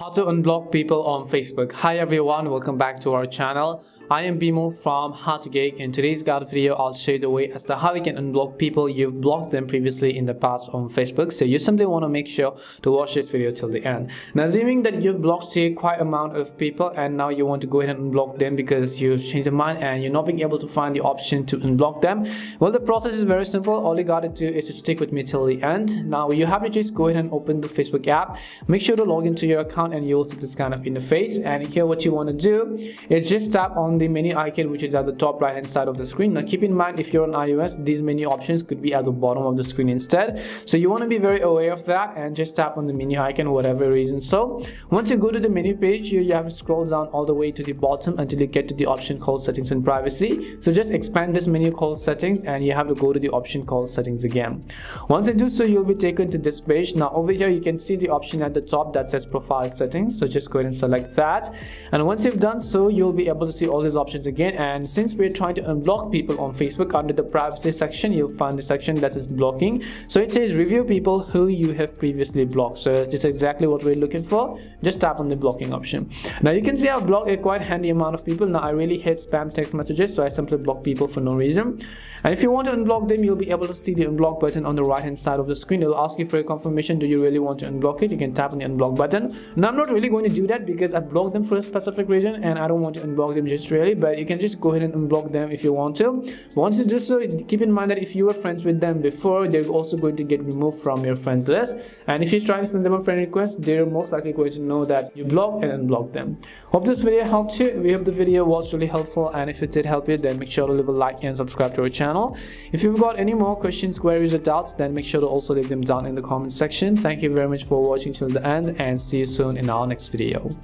How to unblock people on Facebook. Hi everyone, welcome back to our channel. I am Bimo from How to Geek. In today's guide video, I'll show you the way as to how you can unblock people you've blocked them previously in the past on Facebook. So you simply want to make sure to watch this video till the end. Now, assuming that you've blocked say, quite amount of people and now you want to go ahead and unblock them because you've changed your mind and you're not being able to find the option to unblock them. Well, the process is very simple. All you got to do is to stick with me till the end. Now, you have to just go ahead and open the Facebook app. Make sure to log into your account and you'll see this kind of interface. And here, what you want to do is just tap on the menu icon which is at the top right hand side of the screen. Now keep in mind if you're on ios these menu options could be at the bottom of the screen instead. So you want to be very aware of that and just tap on the menu icon whatever reason. So once you go to the menu page here you have to scroll down all the way to the bottom until you get to the option called settings and privacy. So just expand this menu called settings and you have to go to the option called settings again. Once you do so you'll be taken to this page. Now over here you can see the option at the top that says profile settings. So just go ahead and select that. And once you've done so you'll be able to see all options again. And since we're trying to unblock people on Facebook under the privacy section you'll find the section that says blocking. So it says review people who you have previously blocked. So this is exactly what we're looking for. Just tap on the blocking option. Now you can see I've blocked a quite handy amount of people. Now I really hate spam text messages so I simply block people for no reason. And if you want to unblock them you'll be able to see the unblock button on the right hand side of the screen. It'll ask you for a confirmation. Do you really want to unblock it? You can tap on the unblock button. Now i'm not really going to do that because i blocked them for a specific reason and i don't want to unblock them just really but you can just go ahead and unblock them if you want to. Once you do so keep in mind that if you were friends with them before they're also going to get removed from your friends list. And if you try to send them a friend request they're most likely going to know that you block and unblock them. Hope this video helped you. We hope the video was really helpful and if it did help you then make sure to leave a like and subscribe to our channel. If you've got any more questions queries or doubts then make sure to also leave them down in the comment section. Thank you very much for watching till the end and see you soon in our next video